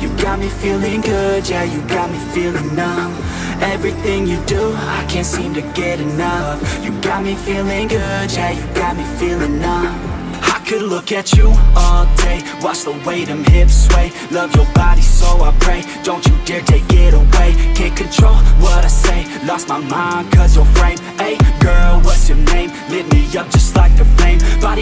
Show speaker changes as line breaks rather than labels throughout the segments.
You got me feeling good, yeah, you got me feeling numb. Everything you do, I can't seem to get enough. You got me feeling good, yeah, you got me feeling numb.
I could look at you all day Watch the way them hips sway. Love your body so I pray. Don't you dare take it away. Can't control what I say. Lost my mind cause your frame. Hey girl, what's your name? Lit me up just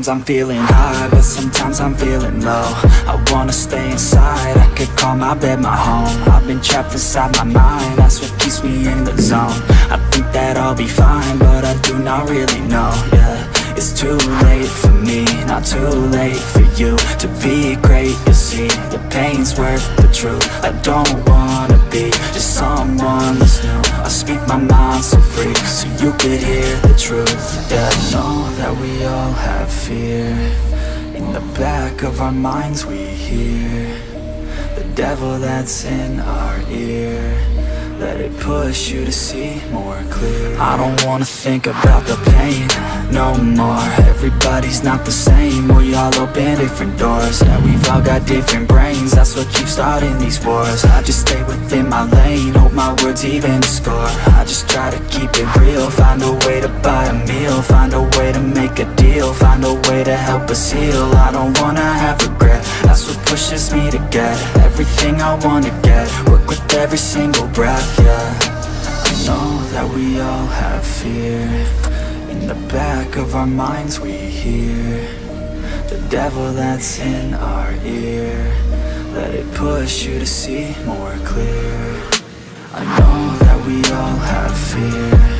Sometimes I'm feeling high, but sometimes I'm feeling low. I wanna stay inside, I could call my bed my home. I've been trapped inside my mind, that's what keeps me in the zone. I think that I'll be fine, but I do not really know, yeah It's too late for me, not too late for you To be great, you see, the pain's worth the truth. I don't wanna be just someone that's new. I speak my mind so free, so you could hear the truth. Yeah, I know that we all have fear. In the back of our minds we hear The devil that's in our ear Let it push you to see more clear. I don't wanna think about the pain no more. Everybody's not the same. We all open different doors. Yeah, we've all got different brains. That's what keeps starting these wars. I just stay within my lane. Hope my words even score. I just try to keep it real. Find a way to buy a meal. Find a way to make a deal. Find a way to help us heal. I don't wanna have regret. That's what pushes me to get Everything I wanna get that we all have fear. In the back of our minds we hear The devil that's in our ear. Let it push you to see more clear. I know that we all have fear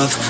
love,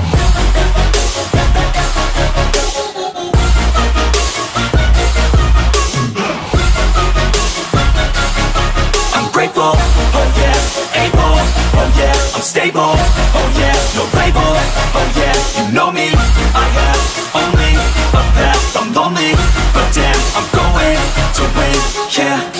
yeah, no playboy But yeah, you know me. I have only a path I'm lonely But damn, I'm going to win, yeah.